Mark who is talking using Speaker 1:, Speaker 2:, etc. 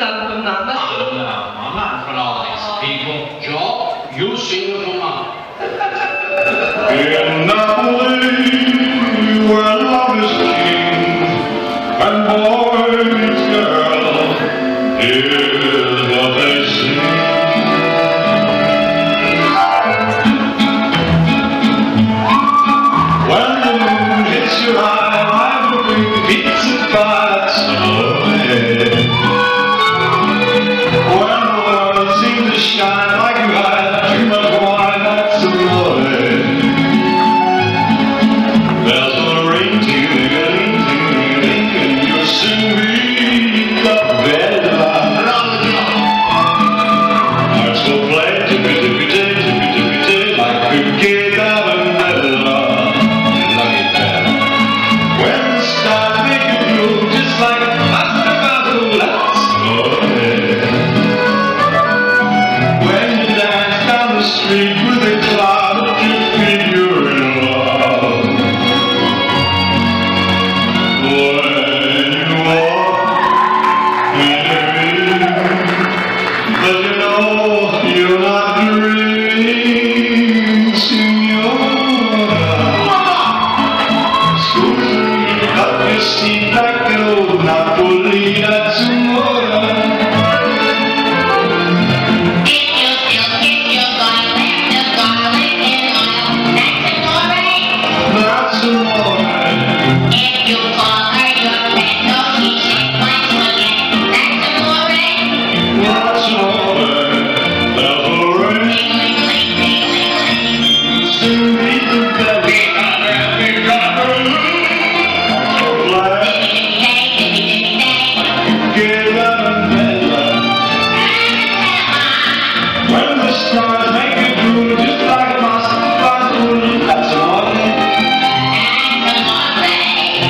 Speaker 1: I'm
Speaker 2: not for all these people, job, you sing for mama.
Speaker 3: Enough.